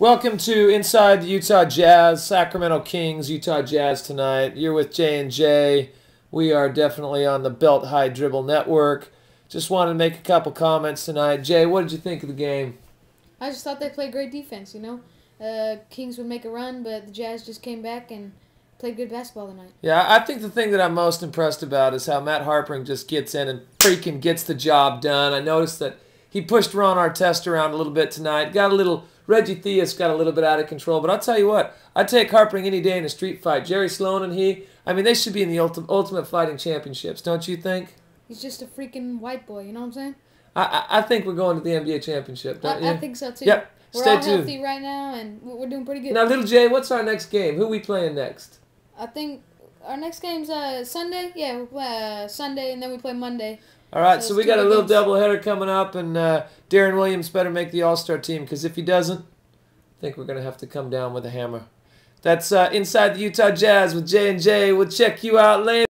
Welcome to Inside the Utah Jazz, Sacramento Kings, Utah Jazz tonight. You're with J and J. We are definitely on the Belt High Dribble Network. Just wanted to make a couple comments tonight. Jay, what did you think of the game? I just thought they played great defense. You know, uh, Kings would make a run, but the Jazz just came back and played good basketball tonight. Yeah, I think the thing that I'm most impressed about is how Matt Harpring just gets in and freaking gets the job done. I noticed that he pushed Ron Artest around a little bit tonight. Got a little Reggie Theus got a little bit out of control, but I'll tell you what, I'd take Harpring any day in a street fight. Jerry Sloan and he, I mean, they should be in the ulti- Ultimate Fighting Championships, don't you think? He's just a freaking white boy. You know what I'm saying? I, I, I think we're going to the NBA championship, don't I, you? I think so too. Yep. We're Stay all tuned. healthy right now, and we're we're doing pretty good. Now, little Jay, what's our next game? Who we playing next? I think our next game's uh, Sunday. Yeah, uh, Sunday, and then we play Monday. All right, So so we got a little games. doubleheader coming up, and uh, Deron Williams better make the All Star team because if he doesn't, I think we're gonna have to come down with a hammer. That's uh, inside the Utah Jazz with J and J. We'll check you out later.